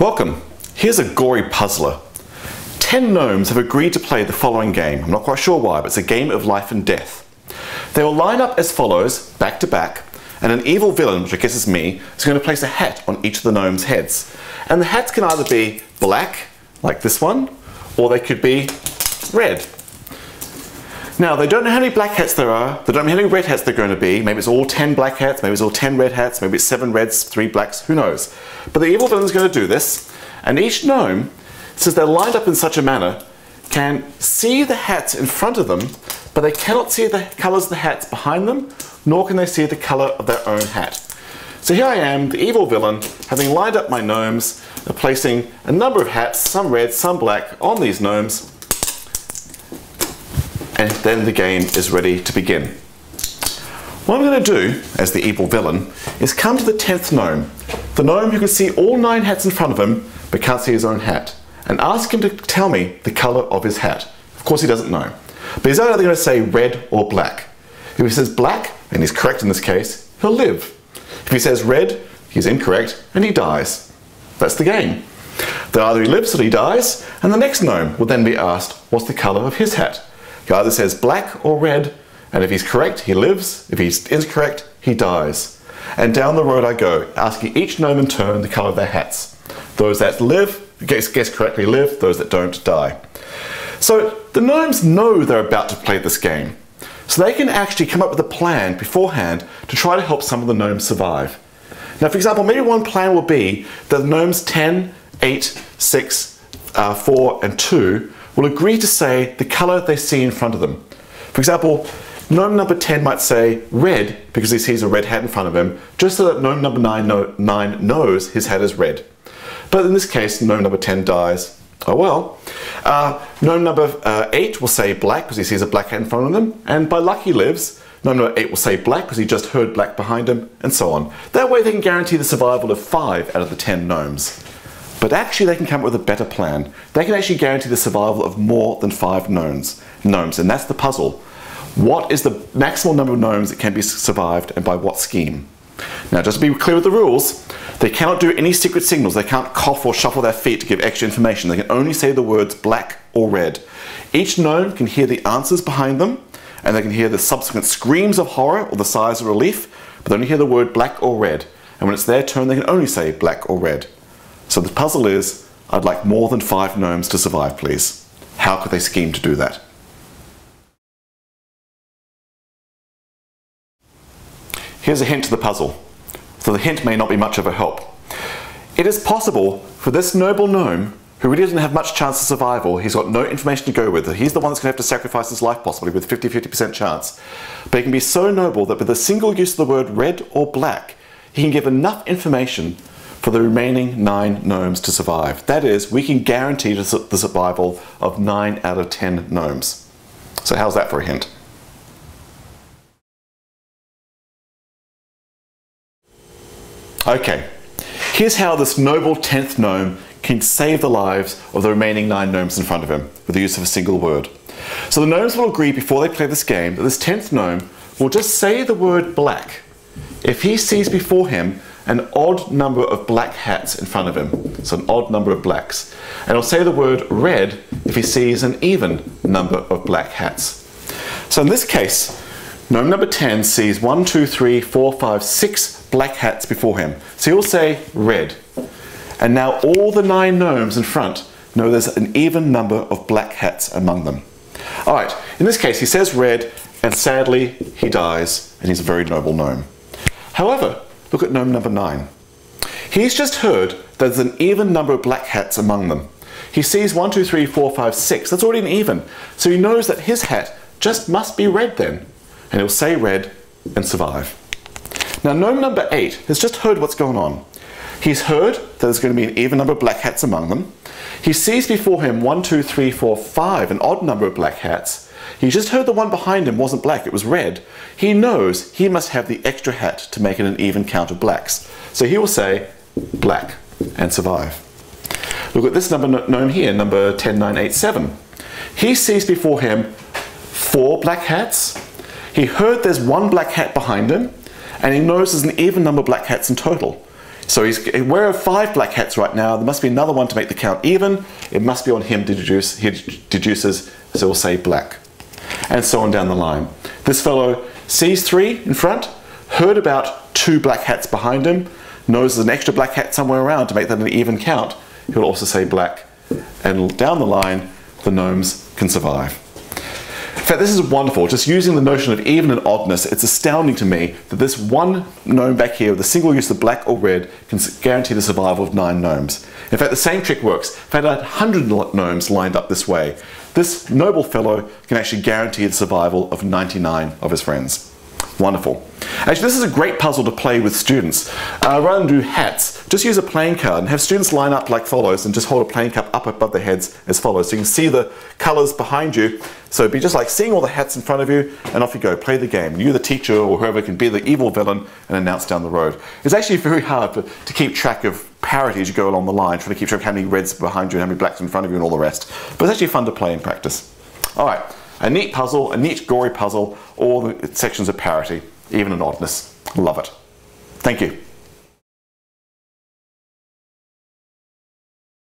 Welcome. Here's a gory puzzler. Ten gnomes have agreed to play the following game. I'm not quite sure why, but it's a game of life and death. They will line up as follows, back to back, and an evil villain, which I guess is me, is going to place a hat on each of the gnomes' heads. And the hats can either be black, like this one, or they could be red. Now, they don't know how many black hats there are, they don't know how many red hats they're going to be. Maybe it's all 10 black hats, maybe it's all 10 red hats, maybe it's 7 reds, 3 blacks, who knows. But the evil villain is going to do this, and each gnome, since they're lined up in such a manner, can see the hats in front of them, but they cannot see the colours of the hats behind them, nor can they see the colour of their own hat. So here I am, the evil villain, having lined up my gnomes, placing a number of hats, some red, some black, on these gnomes, then the game is ready to begin. What I'm going to do, as the evil villain, is come to the 10th gnome, the gnome who can see all nine hats in front of him, but can't see his own hat, and ask him to tell me the colour of his hat. Of course he doesn't know. But he's either going to say red or black. If he says black, and he's correct in this case, he'll live. If he says red, he's incorrect, and he dies. That's the game. Then either he lives or he dies, and the next gnome will then be asked, what's the colour of his hat? He either says black or red, and if he's correct, he lives. If he's incorrect, he dies. And down the road I go, asking each gnome in turn the colour of their hats. Those that live, guess, guess correctly live, those that don't die. So the gnomes know they're about to play this game. So they can actually come up with a plan beforehand to try to help some of the gnomes survive. Now, for example, maybe one plan will be that the gnomes 10, 8, 6, uh, 4, and 2 will agree to say the colour they see in front of them. For example, gnome number 10 might say red because he sees a red hat in front of him, just so that gnome number 9, no, nine knows his hat is red. But in this case, gnome number 10 dies. Oh well. Uh, gnome number uh, 8 will say black because he sees a black hat in front of them, and by luck he lives. Gnome number 8 will say black because he just heard black behind him, and so on. That way they can guarantee the survival of 5 out of the 10 gnomes. But actually they can come up with a better plan. They can actually guarantee the survival of more than 5 gnomes, gnomes and that's the puzzle. What is the maximal number of gnomes that can be survived and by what scheme? Now just to be clear with the rules, they cannot do any secret signals. They can't cough or shuffle their feet to give extra information. They can only say the words black or red. Each gnome can hear the answers behind them, and they can hear the subsequent screams of horror or the sighs of relief, but they only hear the word black or red. And when it's their turn, they can only say black or red. So the puzzle is, I'd like more than five gnomes to survive, please. How could they scheme to do that? Here's a hint to the puzzle so the hint may not be much of a help. It is possible for this noble gnome, who really doesn't have much chance of survival, he's got no information to go with, he's the one that's going to have to sacrifice his life possibly with 50-50% chance, but he can be so noble that with a single use of the word red or black, he can give enough information for the remaining nine gnomes to survive. That is, we can guarantee the survival of nine out of 10 gnomes. So how's that for a hint? Okay, here's how this noble 10th gnome can save the lives of the remaining nine gnomes in front of him with the use of a single word. So the gnomes will agree before they play this game that this 10th gnome will just say the word black if he sees before him an odd number of black hats in front of him, so an odd number of blacks. And he'll say the word red if he sees an even number of black hats. So in this case, gnome number 10 sees one, two, three, four, five, six black hats before him. So he'll say red. And now all the nine gnomes in front know there's an even number of black hats among them. All right, in this case, he says red, and sadly, he dies, and he's a very noble gnome. However, look at gnome number nine. He's just heard there's an even number of black hats among them. He sees one, two, three, four, five, six. That's already an even. So he knows that his hat just must be red then. And he'll say red and survive. Now gnome number eight has just heard what's going on. He's heard that there's going to be an even number of black hats among them. He sees before him one, two, three, four, five, an odd number of black hats. He just heard the one behind him wasn't black, it was red. He knows he must have the extra hat to make it an even count of blacks. So he will say black and survive. Look at this number gnome here, number 10987. He sees before him four black hats. He heard there's one black hat behind him and he knows there's an even number of black hats in total. So he's wearing five black hats right now. There must be another one to make the count even. It must be on him to deduce. He deduces, so we'll say black. And so on down the line. This fellow sees three in front, heard about two black hats behind him, knows there's an extra black hat somewhere around to make that an even count. He'll also say black. And down the line, the gnomes can survive. In fact, this is wonderful. Just using the notion of even and oddness, it's astounding to me that this one gnome back here with a single use of black or red can guarantee the survival of nine gnomes. In fact, the same trick works. If I had 100 gnomes lined up this way, this noble fellow can actually guarantee the survival of 99 of his friends. Wonderful. Actually, this is a great puzzle to play with students. Uh, rather than do hats, just use a playing card and have students line up like follows and just hold a playing cup up above their heads as follows. So you can see the colors behind you. So it'd be just like seeing all the hats in front of you and off you go, play the game. You, the teacher or whoever, can be the evil villain and announce down the road. It's actually very hard to, to keep track of parity as you go along the line, trying to keep track of how many reds behind you and how many blacks in front of you and all the rest. But it's actually fun to play in practice. All right, a neat puzzle, a neat gory puzzle, all the sections of parity even an oddness. Love it. Thank you.